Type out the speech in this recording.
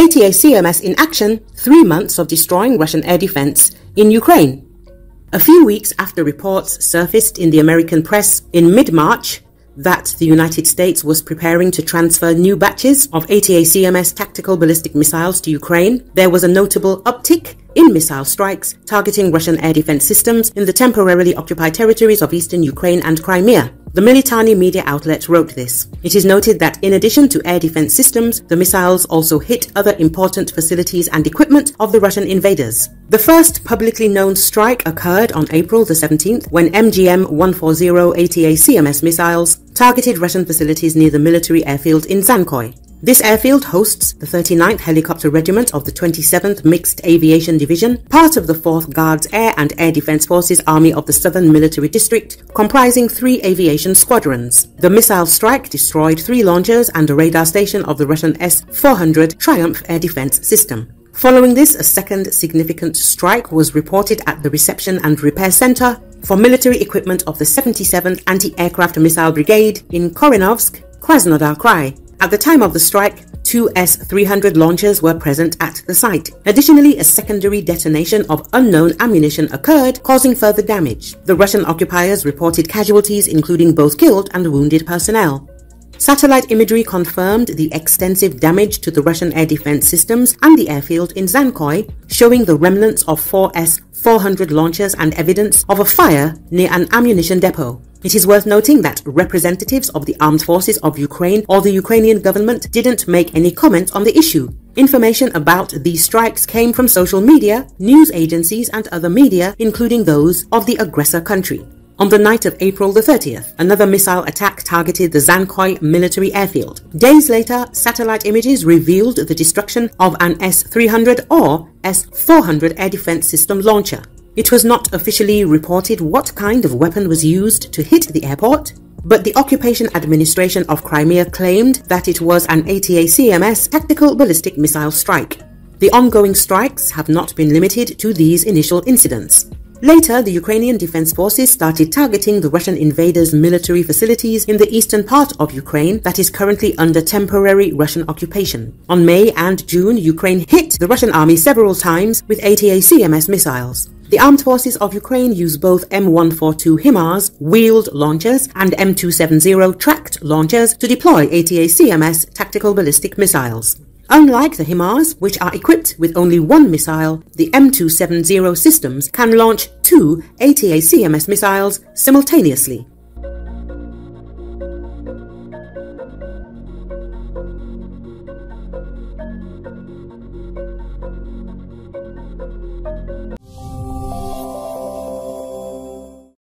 ATACMS in action, three months of destroying Russian air defense in Ukraine. A few weeks after reports surfaced in the American press in mid-March that the United States was preparing to transfer new batches of ATACMS tactical ballistic missiles to Ukraine, there was a notable uptick in missile strikes targeting Russian air defense systems in the temporarily occupied territories of eastern Ukraine and Crimea. The Militarny media outlet wrote this. It is noted that in addition to air defense systems, the missiles also hit other important facilities and equipment of the Russian invaders. The first publicly known strike occurred on April the 17th when MGM-140 ATACMS missiles targeted Russian facilities near the military airfield in Dzhankoy. This airfield hosts the 39th Helicopter Regiment of the 27th Mixed Aviation Division, part of the 4th Guards Air and Air Defense Forces Army of the Southern Military District, comprising three aviation squadrons. The missile strike destroyed three launchers and a radar station of the Russian S-400 Triumf air defense system. Following this, a second significant strike was reported at the Reception and Repair Center for military equipment of the 77th Anti-Aircraft Missile Brigade in Korenovsk, Krasnodar Krai. At the time of the strike, two S-300 launchers were present at the site. Additionally, a secondary detonation of unknown ammunition occurred, causing further damage. The Russian occupiers reported casualties including both killed and wounded personnel. Satellite imagery confirmed the extensive damage to the Russian air defense systems and the airfield in Dzhankoy, showing the remnants of four S-400 launchers and evidence of a fire near an ammunition depot. It is worth noting that representatives of the armed forces of Ukraine or the Ukrainian government didn't make any comment on the issue. Information about these strikes came from social media, news agencies and other media, including those of the aggressor country. On the night of April the 30th, another missile attack targeted the Dzhankoy military airfield. Days later, satellite images revealed the destruction of an S-300 or S-400 air defense system launcher. It was not officially reported what kind of weapon was used to hit the airport, but the Occupation Administration of Crimea claimed that it was an ATACMS tactical ballistic missile strike. The ongoing strikes have not been limited to these initial incidents. Later, the Ukrainian Defense Forces started targeting the Russian invaders' military facilities in the eastern part of Ukraine that is currently under temporary Russian occupation. On May and June, Ukraine hit the Russian army several times with ATACMS missiles. The armed forces of Ukraine use both M142 HIMARS wheeled launchers and M270 tracked launchers to deploy ATACMS tactical ballistic missiles. Unlike the HIMARS, which are equipped with only one missile, the M270 systems can launch two ATACMS missiles simultaneously.